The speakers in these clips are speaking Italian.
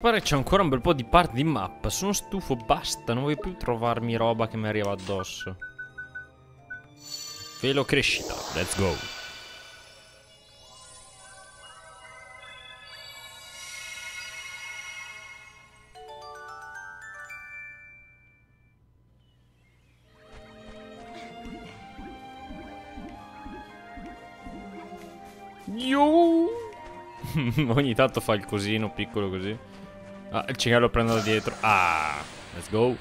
Pare c'è ancora un bel po' di parte di mappa. Sono stufo, basta. Non voglio più trovarmi roba che mi arriva addosso. Velo crescita. Let's go. Yo! Ogni tanto fa il cosino piccolo così. Ah, il cinghiale lo prendo da dietro. Ah, let's go.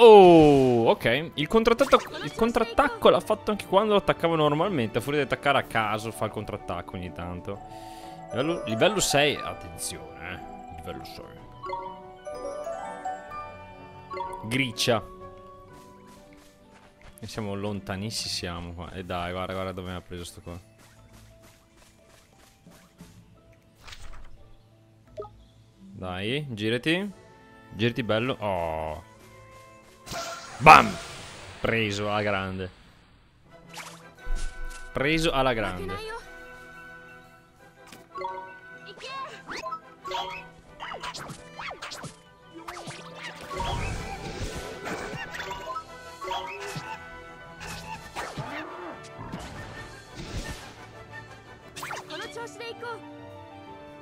Oh, ok. Il contrattacco, il contrattacco l'ha fatto anche quando lo attaccavo normalmente. Fuori di attaccare a caso, fa il contrattacco ogni tanto. Livello, livello 6, attenzione, eh. Livello 6. Griccia. E siamo lontanissimi siamo qua. E dai, guarda, guarda dove mi ha preso sto qua. Dai, girati. Girati bello. Oh. Bam! Preso alla grande. Preso alla grande.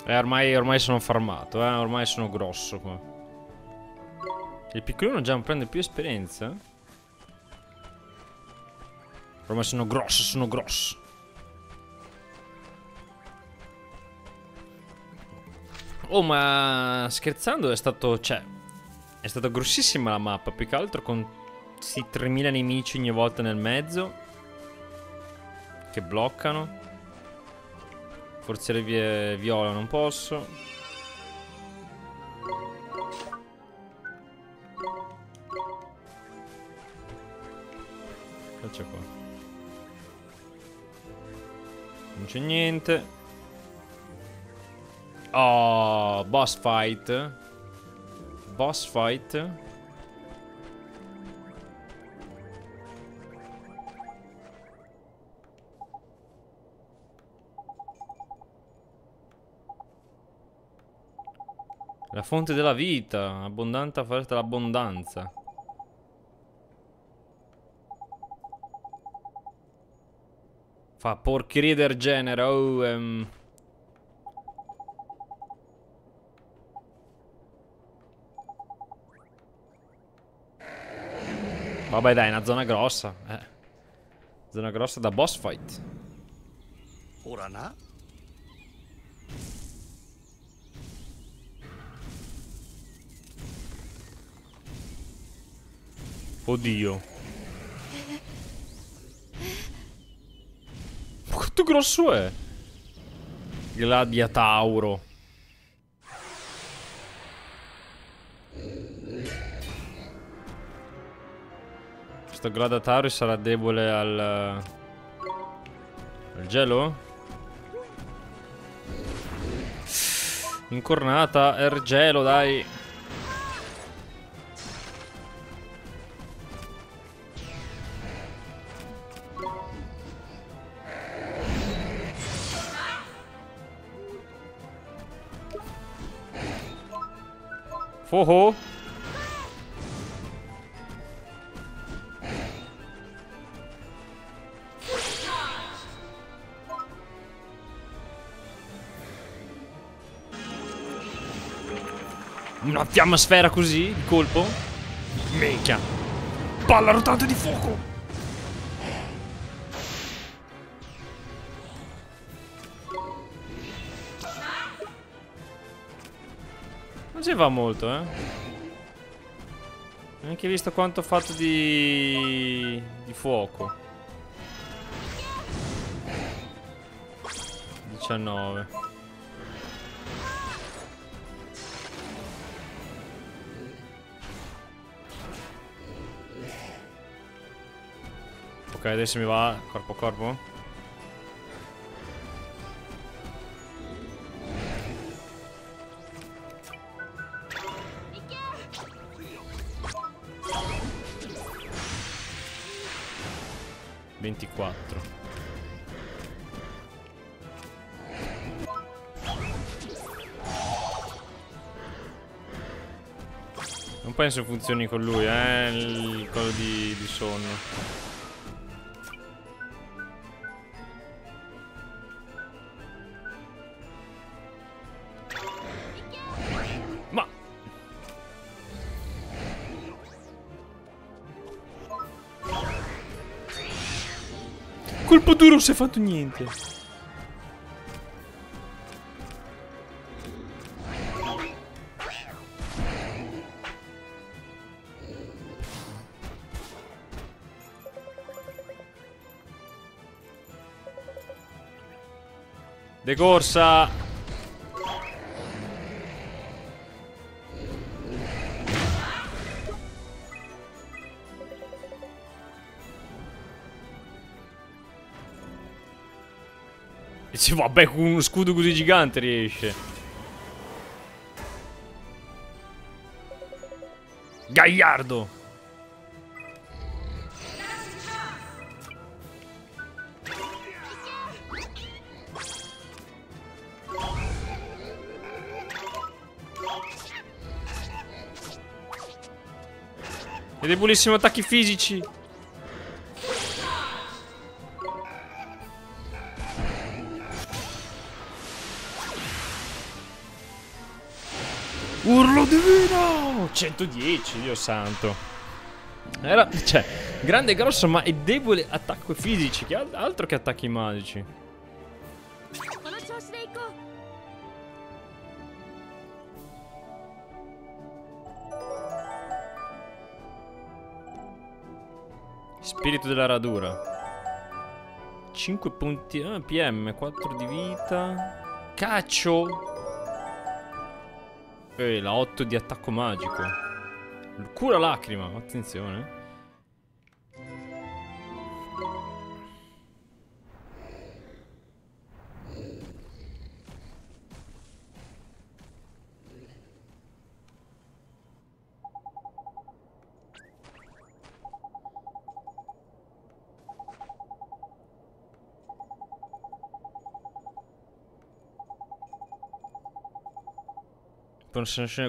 Eh, ormai, ormai sono farmato, eh. Ormai sono grosso qua. Il piccolino già prende più esperienza? Ormai sono grosso, sono grosso. Oh, ma scherzando è stato, cioè, è stata grossissima la mappa, più che altro con questi 3000 nemici ogni volta nel mezzo. Che bloccano. Forse le vie viola non posso. Faccia qua. Non c'è niente. Oh, boss fight. Boss fight. La fonte della vita, abbondante offerta l'abbondanza. Fa porcherie del genere. Oh, um... Vabbè dai, è una zona grossa. Eh. Zona grossa da boss fight. Ora na? Oddio. Quanto grosso è? Gladiatauro. Questo gladiatauro sarà debole al... Al gelo? Incornata, er gelo, Foho. Una fiamma sfera così, di colpo? Minchia. Palla rotante di fuoco. Va molto, eh. Neanche visto quanto ho fatto di... di fuoco. 19. Ok, adesso mi va corpo a corpo. 24. Non penso funzioni con lui, eh, il quello di, di sonno. Colpo duro non si è fatto niente. De corsa Dice, vabbè, con uno scudo così gigante riesce. Gagliardo. E debolissimo attacchi fisici. Divino! 110, Dio santo. Era, cioè, grande e grosso, ma è debole attacco fisici. Che altro che attacchi magici. Spirito della radura. 5 punti. Ah, PM, 4 di vita. Caccio. E la 8 di attacco magico. Cura lacrima, attenzione.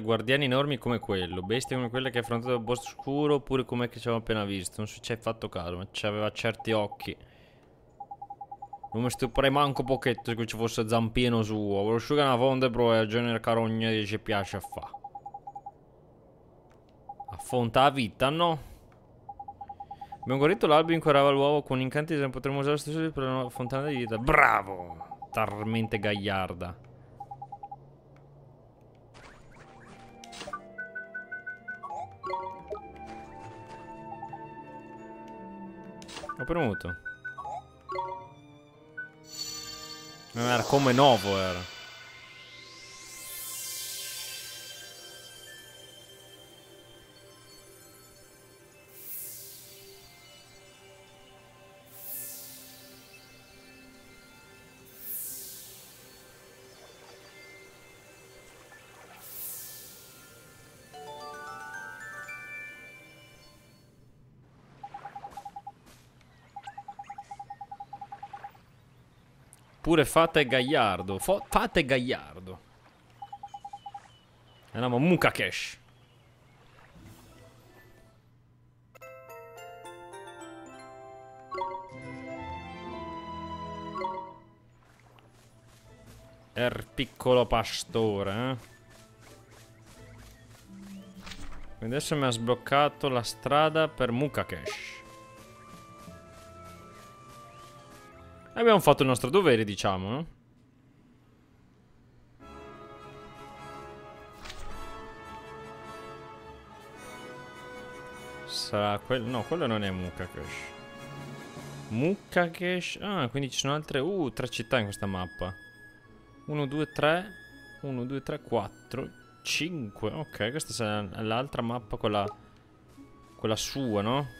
Guardiani enormi come quello, bestie come quelle che hai affrontato il boss scuro, oppure come che ci avevamo appena visto. Non so ci hai fatto caso, ma aveva certi occhi. Non mi stupirei manco pochetto se ci fosse zampino suo. Volevo asciugare una fonte però è genere carogna che ci piace a fa. Affonta la vita, no? Abbiamo guarito l'albero incorava l'uovo con incanti se potremmo usare lo stesso per una fontana di vita. Bravo! Talmente gagliarda. Ho premuto. Non era come nuovo era. Pure Fata e Gagliardo. Fo Fata Gagliardo. Andiamo a Mukakesh. Er piccolo pastore, eh? Adesso mi ha sbloccato la strada per Mukakesh. Abbiamo fatto il nostro dovere, diciamo, no? Sarà quello... No, quello non è Mukakesh. Mukakesh... Ah, quindi ci sono altre... Uh, tre città in questa mappa. 1, 2, 3... 1, 2, 3, 4... 5... Ok, questa è l'altra mappa, quella... Quella sua, no?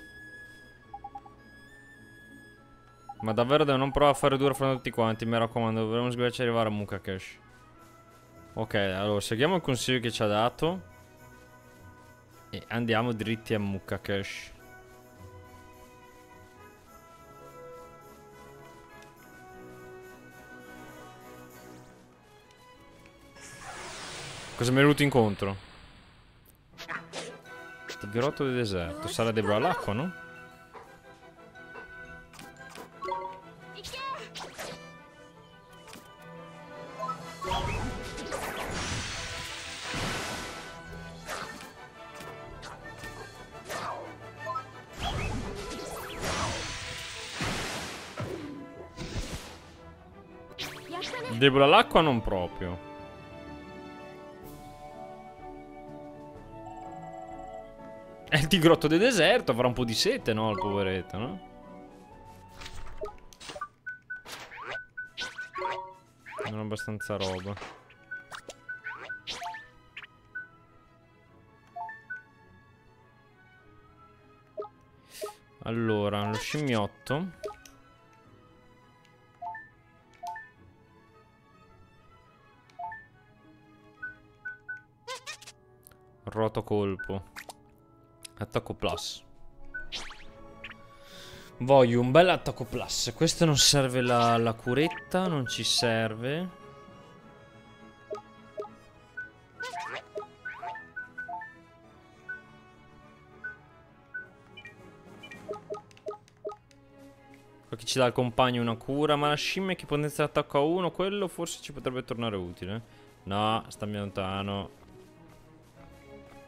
Ma davvero devo non provare a fare duro fra tutti quanti, mi raccomando, dovremmo sbirci arrivare a Mukakesh. Ok, allora, seguiamo il consiglio che ci ha dato. E andiamo dritti a Mukakesh. Cosa mi è venuto incontro? Il grotto del deserto. Sarà debra all'acqua, no? Debole all'acqua non proprio. È il tigrotto del deserto, avrà un po' di sete, no? Il poveretto, no? Non ho abbastanza roba. Allora, lo scimmiotto Roto colpo. Attacco plus. Voglio un bel attacco plus. Questo non serve la, la curetta, non ci serve. Qua chi ci dà il compagno una cura, ma la scimmia che potenza l'attacco a uno, quello forse ci potrebbe tornare utile. No, sta lontano.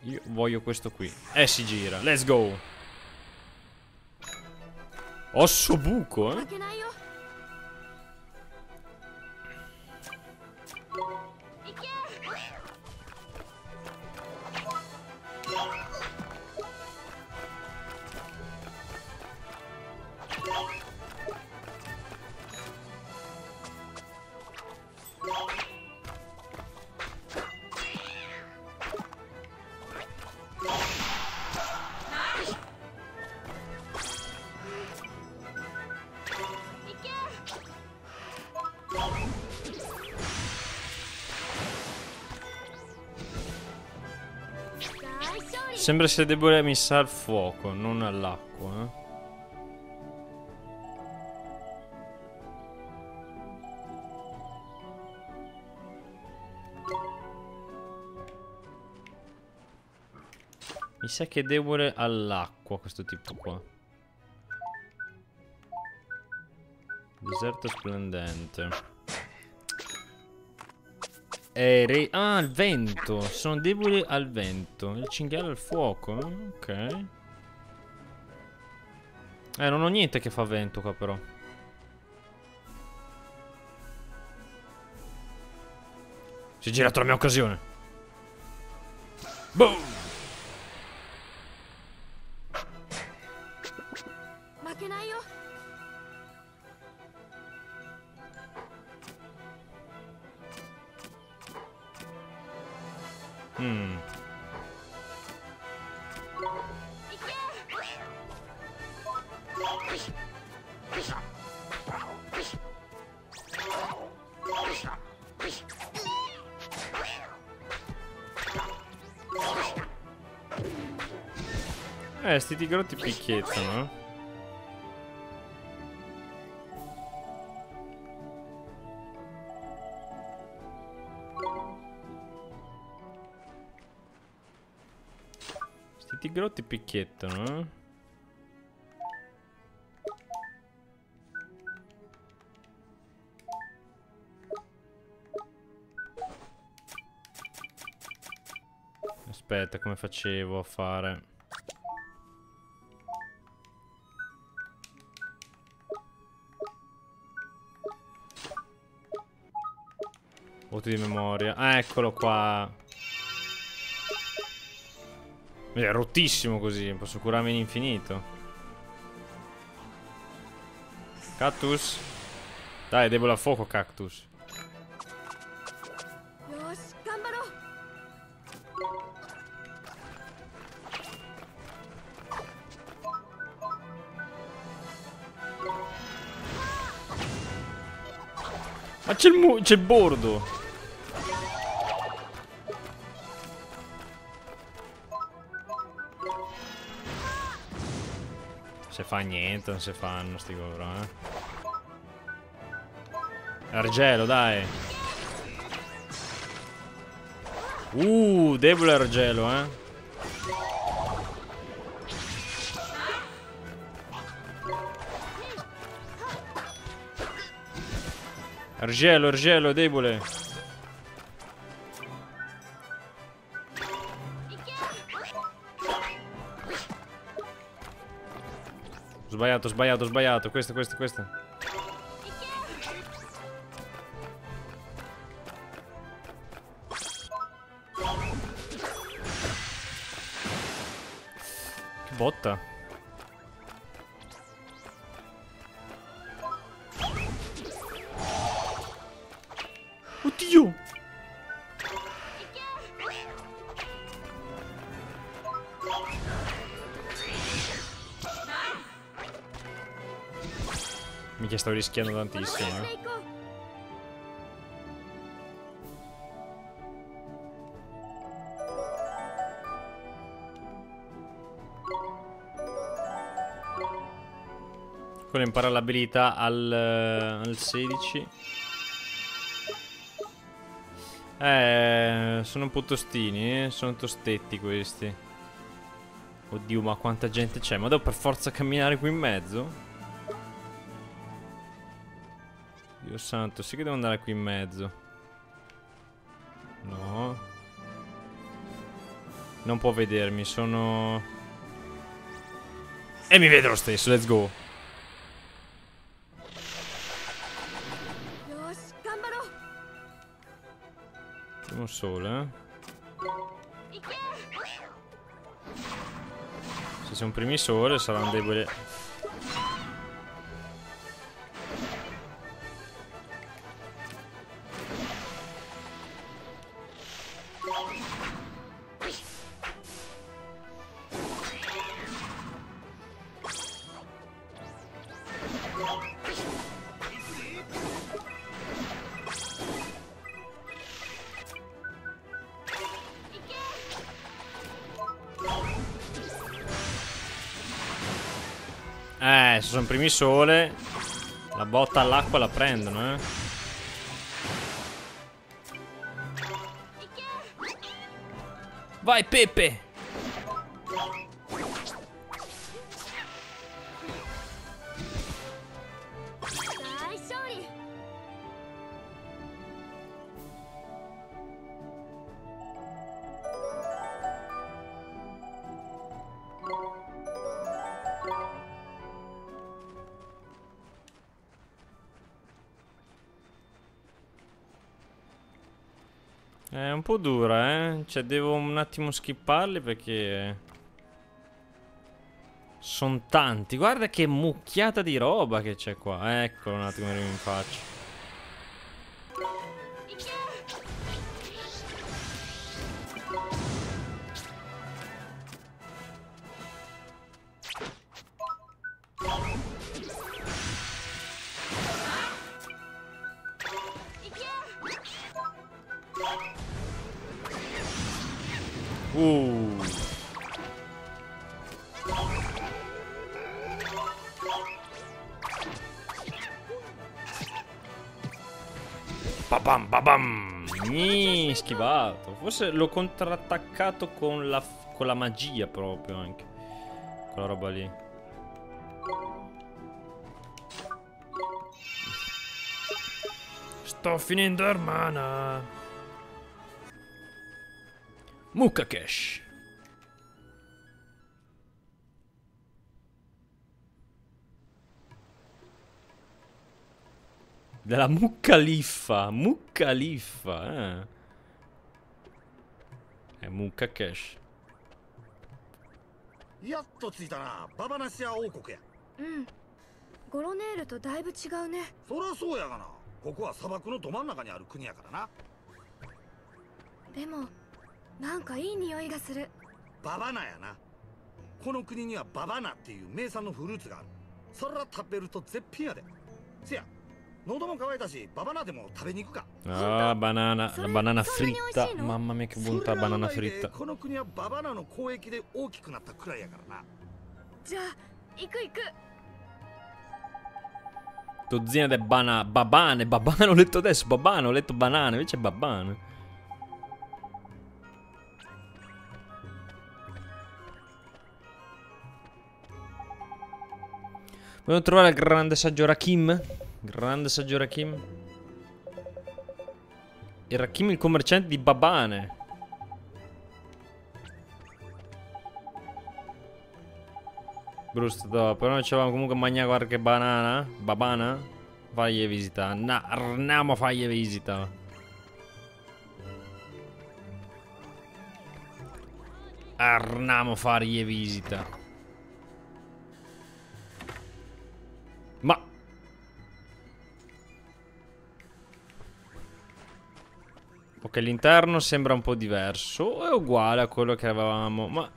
Io voglio questo qui. E eh, si gira. Let's go. Osso buco, eh? Sembra sia debole mi sa al fuoco, non all'acqua, eh. Mi sa che è debole all'acqua questo tipo qua. Deserto splendente. Eh. Ah, il vento. Sono deboli al vento. Il cinghiale al fuoco. Ok. Eh, non ho niente che fa vento qua però. Si è girato la mia occasione. Boom! Eh, sti tigrotti picchiettano, eh. Sti tigrotti picchiettano, eh. Aspetta, come facevo a fare? Voti di memoria. Ah, eccolo qua. È rottissimo così. Posso curarmi in infinito. Cactus. Dai, debole a fuoco, cactus. Ma c'è il, il bordo. Fa niente, non si fanno sti coro, eh. Argelo, dai. Uh, debole Argelo, eh. Argelo, Argelo, debole. Sbagliato, sbagliato, sbagliato. Questo, questo, questo. Botta. Stavo rischiando tantissimo, eh. Quello impara l'abilità al, eh, al 16. Eh, sono un po' tostini, eh? Sono tostetti questi. Oddio, ma quanta gente c'è? Ma devo per forza camminare qui in mezzo? Dio santo, sì che devo andare qui in mezzo. No. Non può vedermi, sono... E mi vede lo stesso, let's go. Primo solo, eh. Se sono primi sole sarà un debole Se sono primi sole. La botta all'acqua la prendono, eh. Vai Pepe Cioè, devo un attimo skipparli perché... Sono tanti. Guarda che mucchiata di roba che c'è qua. Eccolo un attimo in faccia. Schivato. Forse l'ho contrattaccato con la, con la magia proprio anche. Quella roba lì. Sto finendo Armana. Mukakesh. Della Mucaliffa. Mucaliffa, eh. È Mukakesh. やっと着いたな。ババナシア王国や。うん。ゴロネールとだいぶ違うね。そりゃそうやがな。ここは砂漠のど真ん中にある国やからな。でもなんかいい匂いがする。ババナやな。この国にはババナっていう名産のフルーツがある。そら食べると絶品やで。せや喉も渇いたしババナでも食べに行くか。ああバナナバナナ fritta mamma mia che bontà banana fritta この国はババナの交易で大きくなったくらいやからな。じゃあ行く行く。di bana, babane, babane, ho letto adesso, babane, ho letto banane, invece è babane. Vogliamo trovare il grande saggio Rakim? Grande saggio Rakim. Il Rakim il commerciante di babane. Brutto dopo, però noi ci avevamo comunque mangiare qualche banana. Babana. Fagli visita. Na, andiamo a fargli visita. Andiamo a fargli visita. Ok, l'interno sembra un po' diverso. È uguale a quello che avevamo, ma...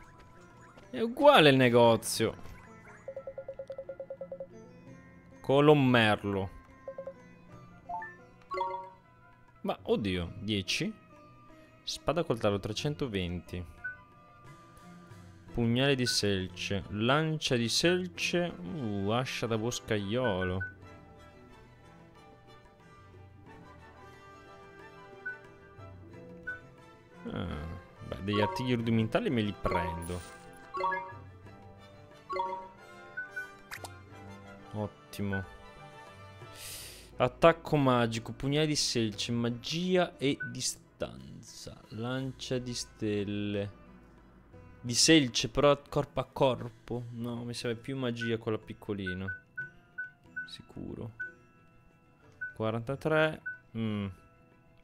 È uguale il negozio. Colommerlo. Ma, oddio, 10. Spada coltello 320. Pugnale di selce. Lancia di selce. Uh, ascia da boscaiolo. Degli artigli rudimentali me li prendo. Ottimo. Attacco magico, pugnale di selce, magia e distanza. Lancia di stelle. Di selce, però corpo a corpo. No, mi serve più magia quella piccolina. Sicuro. 43. Mm.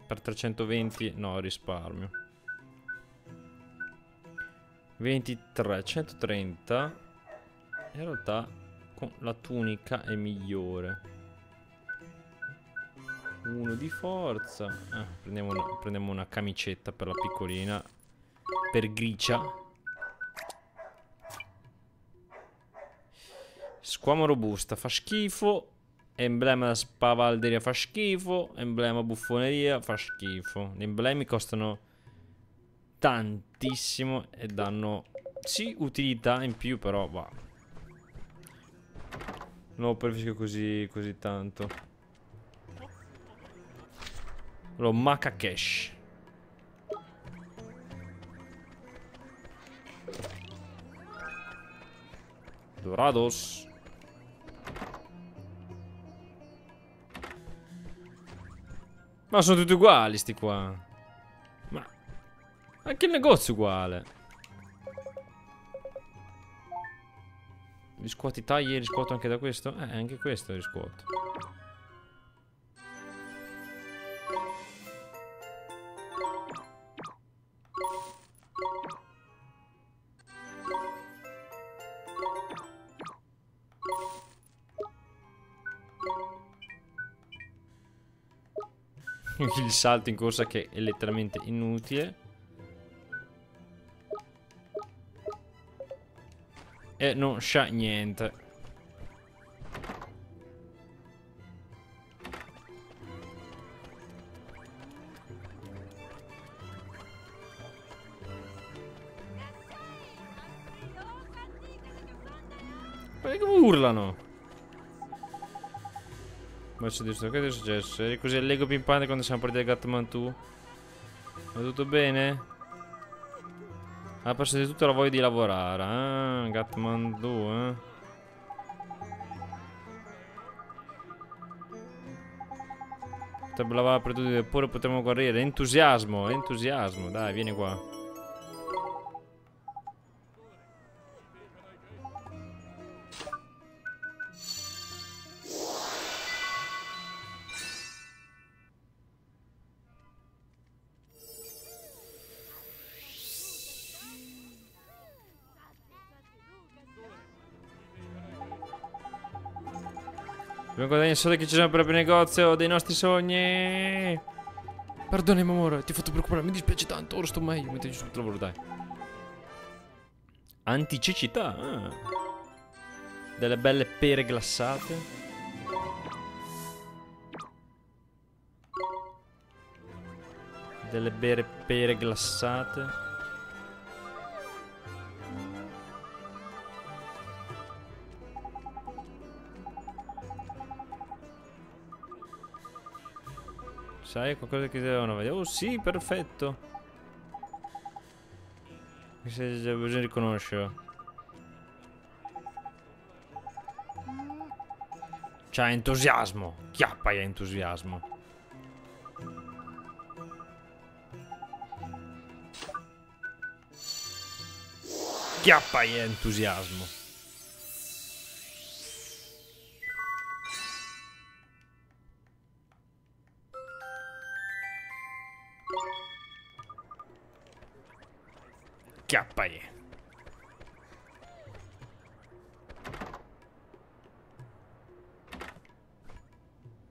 Per 320 no, risparmio. 23, 130. In realtà con la tunica è migliore. Uno di forza. Ah, prendiamo, una, prendiamo una camicetta per la piccolina. Per gricia. Squama robusta fa schifo. Emblema spavalderia fa schifo. Emblema buffoneria fa schifo. Gli emblemi costano tantissimo e danno sì utilità in più però va. Non lo preferisco così, così tanto. Lo Maca Dorados. Ma sono tutti uguali sti qua anche il negozio è uguale. Riscuoti tagli, riscuoto anche da questo? Eh, anche questo riscuoto. il salto in corsa che è letteralmente inutile. E non scia niente. Perché urlano? Ma c'è giusto, che è successo? Eri così allego pimpante quando siamo partiti da Gatmantu? Va tutto bene? Ha perso di tutto la voglia di lavorare. Gatman 2. Eh. Potrebbe lavare per tutti, eppure potremmo guarire. Entusiasmo, entusiasmo. Dai, vieni qua. Guadagnare i soldi che ci sono per il negozio dei nostri sogni. Perdonami amore, ti ho fatto preoccupare, mi dispiace tanto, ora sto meglio, metteci sul lavoro, dai. Anticecità. Ah. Delle belle pere glassate. Delle bere pere glassate. Sai qualcosa che devono vedere? Oh sì, perfetto. Se bisogna riconoscere. C'ha entusiasmo. Chiappa e entusiasmo. Chiappa e entusiasmo. Chiappa e.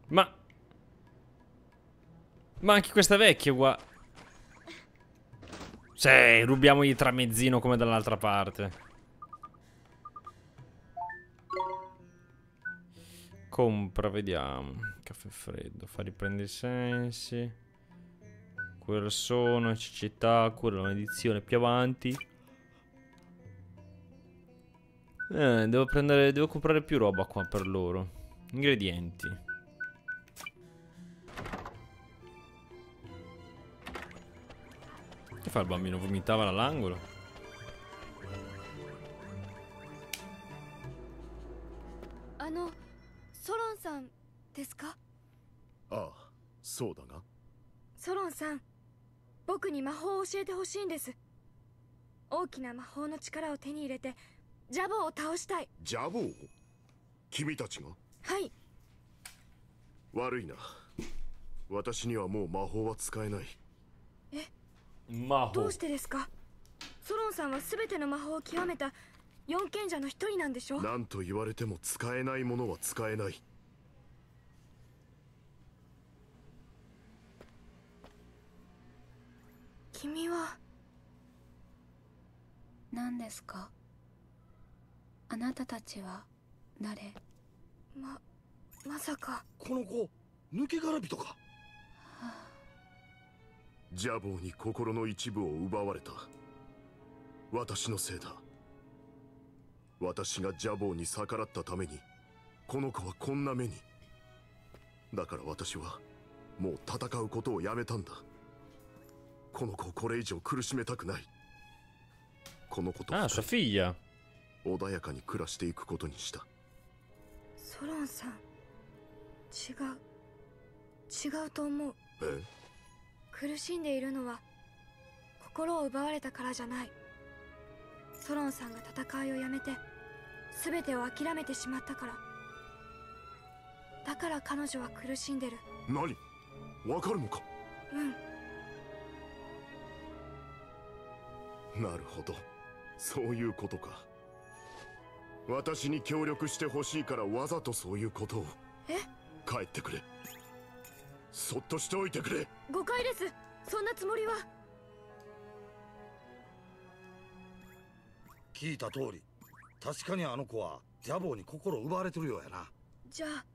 Ma... Ma anche questa vecchia qua... Sì, rubiamogli tramezzino come dall'altra parte. Compra, vediamo. Caffè freddo, fa riprendere i sensi. Quella sono, cecità, quella maledizione più avanti. Eh, devo prendere, devo comprare più roba qua per loro. Ingredienti. Che fa il bambino? Vomitava all'angolo? Ano, Soron-san, desu ka? Ah, so da ga. Soron-san, 僕に魔法を教えてほしいんです。大きな魔法の力を手に入れてジャボを倒したい。ジャボー？君たちが？はい。悪いな。私にはもう魔法は使えない。魔法。どうしてですか？ソロンさんは全ての魔法を極めた四賢者の一人なんでしょ何と言われても使えないものは使えない君は。何ですか？あなたたちは誰？ままさか。この子抜け殻人か。ジャボーに心の一部を奪われた。私のせいだ。私がジャボーに逆らったためにこの子はこんな目に。だから私はもう戦うことをやめたんだこの子をこれ以上苦しめたくない。この子と Ah. 穏やかに暮らしていくことにした。ソロンさん違う。違うと思う。え？苦しんでいるのは心を奪われたからじゃない。ソロンさんが戦いをやめて全てを諦めてしまったから。だから彼女は苦しんでる。何？わかるのか？うんなるほど。そういうことか。私に協力してほしいからわざとそういうことを。え？帰ってくれ。そっとしておいてくれ。誤解です。そんなつもりは。聞いた通り。確かにあの子はジャボーに心奪われてるようやな。じゃあ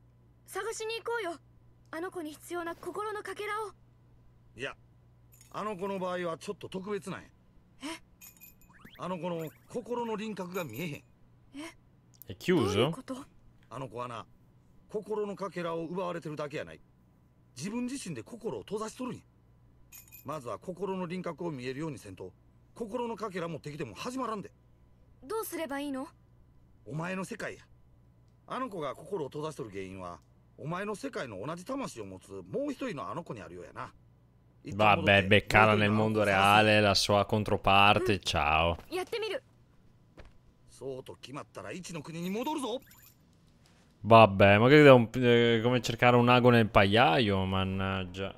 探しに行こうよ。あの子に必要な心のかけらを。いやあの子の場合はちょっと特別なんや。え？あの子の心の輪郭が見えへん。ういう chiuso? こと？あの子はな心のかけらを奪われてるだけやない。自分自身で心を閉ざしとるんや。まずは心の輪郭を見えるようにせんと心のかけら持ってきても始まらんで。どうすればいいの？お前の世界や。あの子が心を閉ざしとる原因はお前の世界の同じ魂を持つもう一人のあの子にあるようやな Vabbè, beccala nel mondo reale la sua controparte, ciao. Vabbè, magari devo eh, come cercare un ago nel pagliaio, mannaggia.